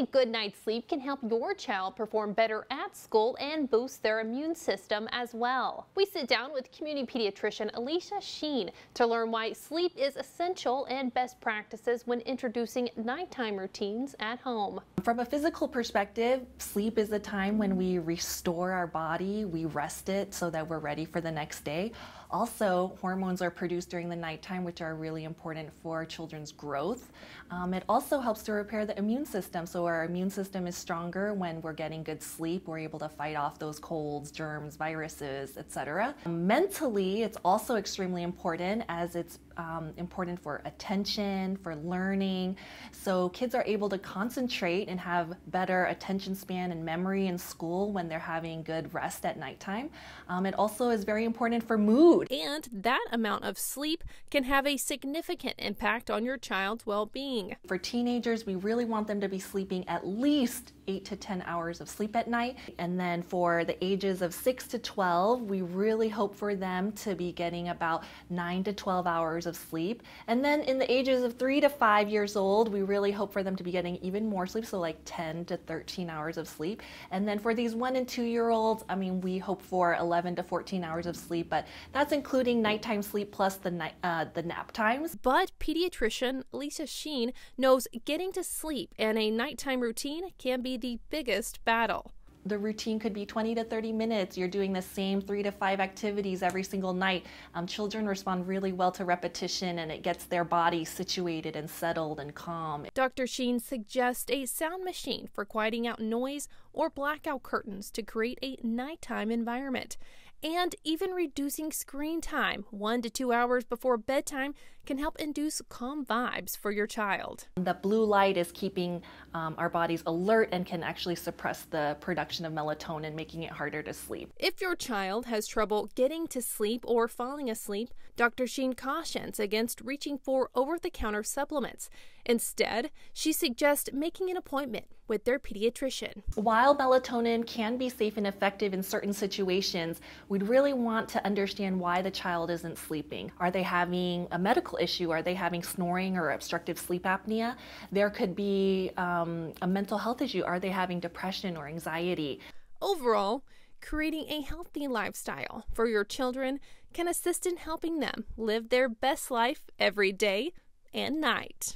a good night's sleep can help your child perform better at school and boost their immune system as well. We sit down with community pediatrician Alicia Sheen to learn why sleep is essential and best practices when introducing nighttime routines at home. From a physical perspective, sleep is the time when we restore our body, we rest it so that we're ready for the next day. Also, hormones are produced during the nighttime, which are really important for children's growth. Um, it also helps to repair the immune system. So our immune system is stronger when we're getting good sleep. We're able to fight off those colds, germs, viruses, etc. Mentally, it's also extremely important as it's um, important for attention, for learning. So kids are able to concentrate and have better attention span and memory in school when they're having good rest at nighttime. Um, it also is very important for mood. And that amount of sleep can have a significant impact on your child's well being. For teenagers, we really want them to be sleeping at least 8 to 10 hours of sleep at night. And then for the ages of 6 to 12, we really hope for them to be getting about 9 to 12 hours of sleep. And then in the ages of 3 to 5 years old, we really hope for them to be getting even more sleep, so like 10 to 13 hours of sleep. And then for these 1 and 2 year olds, I mean, we hope for 11 to 14 hours of sleep, but that's including nighttime sleep plus the night uh, the nap times. But pediatrician Alicia Sheen knows getting to sleep and a nighttime routine can be the biggest battle the routine could be 20 to 30 minutes. You're doing the same three to five activities every single night. Um, children respond really well to repetition and it gets their body situated and settled and calm. Dr. Sheen suggests a sound machine for quieting out noise or blackout curtains to create a nighttime environment and even reducing screen time one to two hours before bedtime can help induce calm vibes for your child. The blue light is keeping um, our bodies alert and can actually suppress the production of melatonin, making it harder to sleep. If your child has trouble getting to sleep or falling asleep, Dr. Sheen cautions against reaching for over the counter supplements. Instead, she suggests making an appointment with their pediatrician. While melatonin can be safe and effective in certain situations, we'd really want to understand why the child isn't sleeping. Are they having a medical issue? Are they having snoring or obstructive sleep apnea? There could be um, a mental health issue. Are they having depression or anxiety? Overall, creating a healthy lifestyle for your children can assist in helping them live their best life every day and night.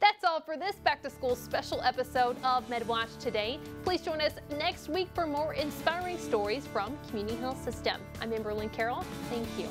That's all for this back to school special episode of MedWatch today. Please join us next week for more inspiring stories from Community Health System. I'm Amberlynn Carroll. Thank you.